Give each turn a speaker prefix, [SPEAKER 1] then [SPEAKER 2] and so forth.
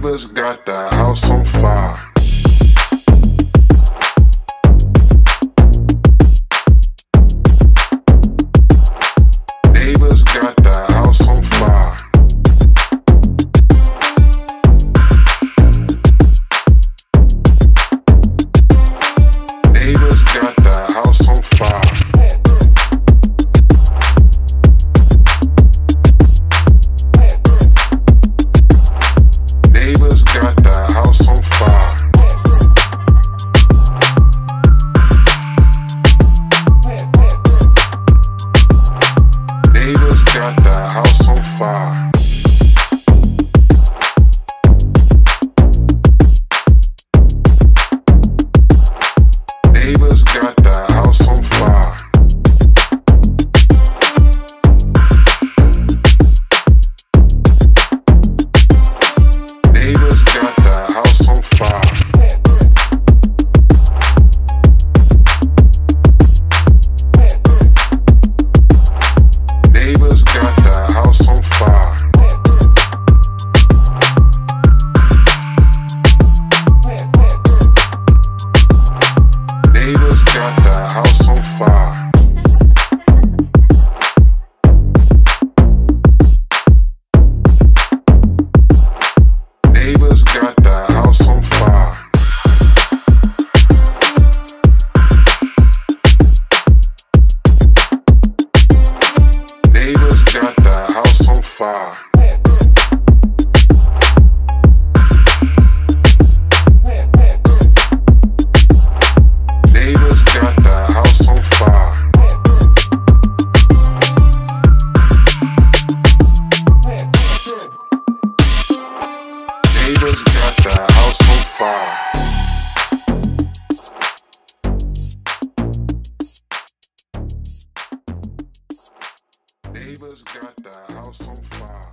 [SPEAKER 1] Neighbours got the house on fire. fire. got the house Neighbours got the house on fire. Neighbours got the house on fire.